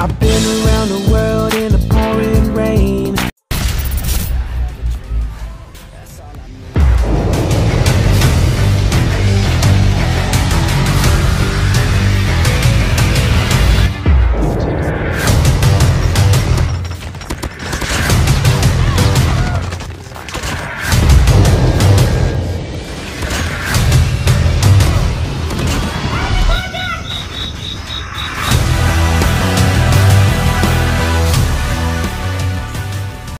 I've been around the world